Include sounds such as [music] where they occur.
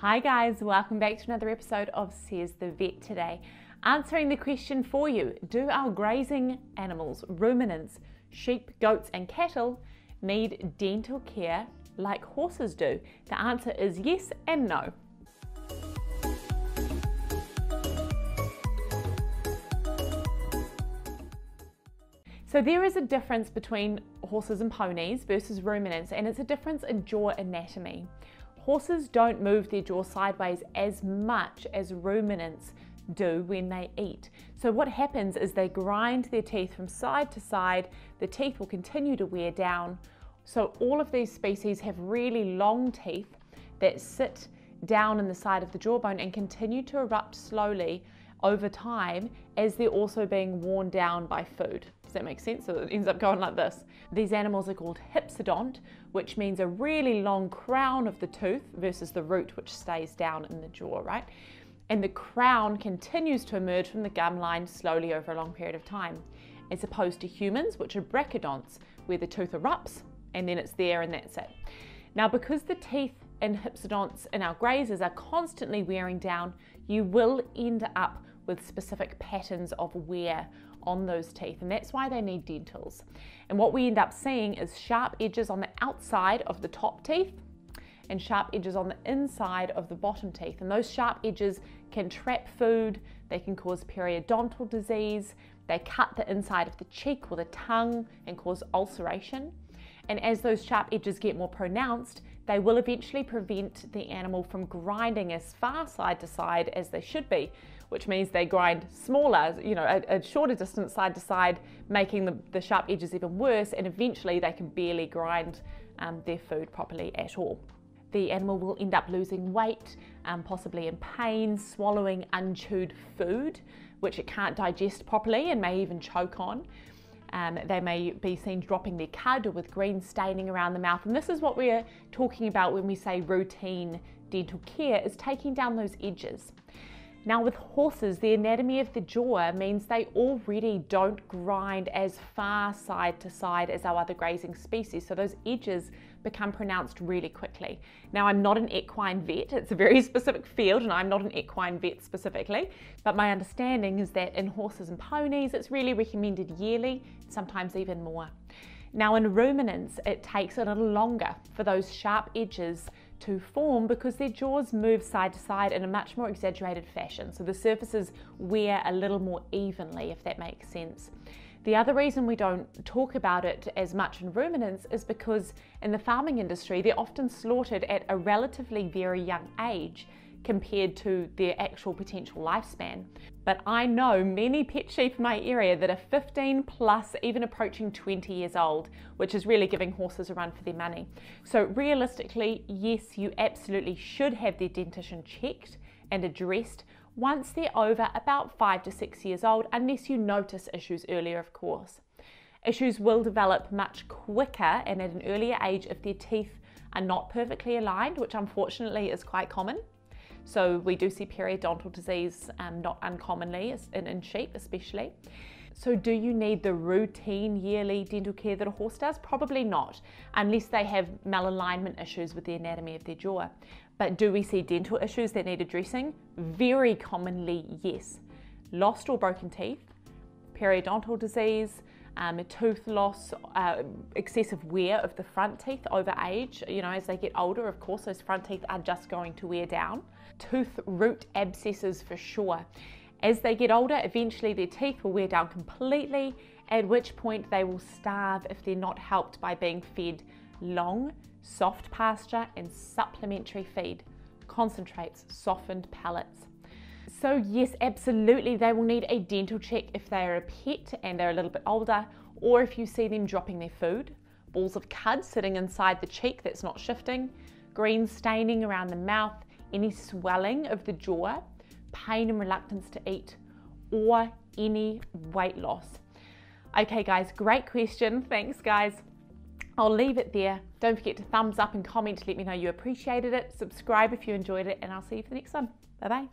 Hi guys, welcome back to another episode of Sez the Vet today. Answering the question for you, do our grazing animals, ruminants, sheep, goats and cattle need dental care like horses do? The answer is yes and no. So there is a difference between horses and ponies versus ruminants and it's a difference in jaw anatomy. Horses don't move their jaw sideways as much as ruminants do when they eat. So what happens is they grind their teeth from side to side, the teeth will continue to wear down. So all of these species have really long teeth that sit down in the side of the jawbone and continue to erupt slowly over time as they're also being worn down by food. Does that make sense? So it ends up going like this. These animals are called hypsodont, which means a really long crown of the tooth versus the root, which stays down in the jaw, right? And the crown continues to emerge from the gum line slowly over a long period of time, as opposed to humans, which are brachydonts, where the tooth erupts and then it's there and that's it. Now, because the teeth in hypsodonts in our grazers are constantly wearing down, you will end up with specific patterns of wear on those teeth, and that's why they need dentals. And what we end up seeing is sharp edges on the outside of the top teeth and sharp edges on the inside of the bottom teeth. And those sharp edges can trap food, they can cause periodontal disease, they cut the inside of the cheek or the tongue and cause ulceration. And as those sharp edges get more pronounced, they will eventually prevent the animal from grinding as far side to side as they should be, which means they grind smaller, you know, a, a shorter distance side to side, making the, the, sharp edges even worse, and eventually they can barely grind um, their food properly at all. The animal will end up losing weight, um, possibly in pain, swallowing unchewed food, which it can't digest properly and may even choke on. Um, they may be seen dropping their cud or with green staining around the mouth. And this is what we're talking about when we say routine dental care is taking down those edges. Now with horses, the anatomy of the jaw means they already don't grind as far side to side as our other grazing species. So those edges become pronounced really quickly. Now I'm not an equine vet, it's a very [laughs] specific field and I'm not an equine vet specifically, but my understanding is that in horses and ponies, it's really recommended yearly, sometimes even more. Now in ruminants, it takes a little longer for those sharp edges to form because their jaws move side to side in a much more exaggerated fashion. So the surfaces wear a little more evenly, if that makes sense. The other reason we don't talk about it as much in ruminants is because in the farming industry, they're often slaughtered at a relatively very young age compared to their actual potential lifespan. But I know many pet sheep in my area that are 15 plus, even approaching 20 years old, which is really giving horses a run for their money. So realistically, yes, you absolutely should have their dentition checked and addressed once they're over about five to six years old, unless you notice issues earlier, of course. Issues will develop much quicker and at an earlier age if their teeth are not perfectly aligned, which unfortunately is quite common. So we do see periodontal disease um, not uncommonly in, in sheep especially. So do you need the routine yearly dental care that a horse does? Probably not, unless they have malalignment issues with the anatomy of their jaw. But do we see dental issues that need addressing? Very commonly, yes. Lost or broken teeth, periodontal disease, um, tooth loss, uh, excessive wear of the front teeth over age. You know, as they get older, of course, those front teeth are just going to wear down. Tooth root abscesses for sure. As they get older, eventually their teeth will wear down completely, at which point they will starve if they're not helped by being fed long, soft pasture and supplementary feed, concentrates, softened pellets. So yes, absolutely, they will need a dental check if they are a pet and they're a little bit older, or if you see them dropping their food, balls of cud sitting inside the cheek that's not shifting, green staining around the mouth, any swelling of the jaw, pain and reluctance to eat, or any weight loss. Okay guys, great question. Thanks guys. I'll leave it there. Don't forget to thumbs up and comment to let me know you appreciated it. Subscribe if you enjoyed it and I'll see you for the next one. Bye bye.